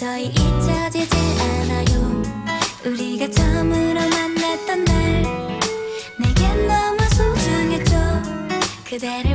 도저히 잊혀지지 않아요. 우리가 처음으로 만났던 날 내겐 너무 소중했죠. 그대를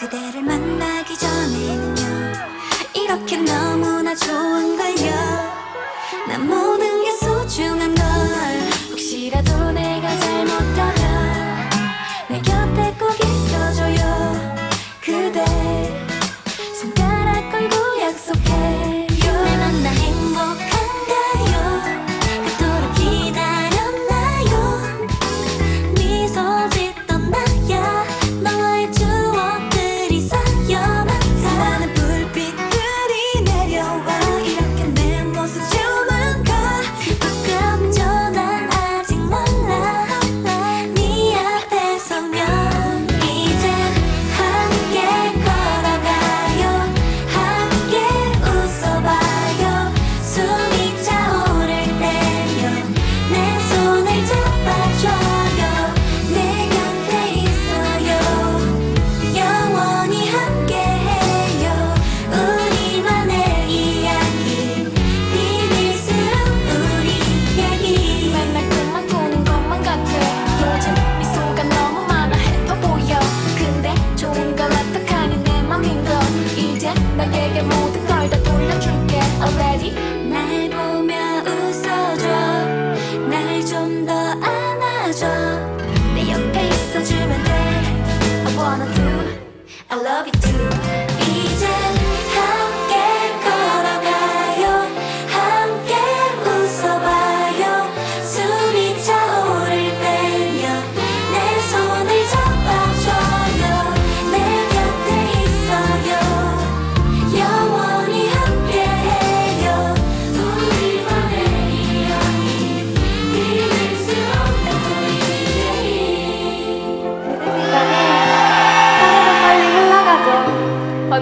그대를 만나기 전에는요 이렇게 너무나 좋은걸요. already.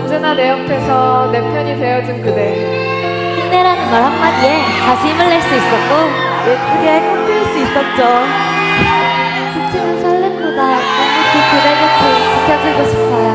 언제나 내 옆에서 내 편이 되어준 그대. 힘내라는 말 한마디에 다시 힘을 낼 수 있었고 예쁘게 꿈필 수 있었죠. 지치는 설렘보다 눈 높이 그대 곁을 지켜주고 싶어요.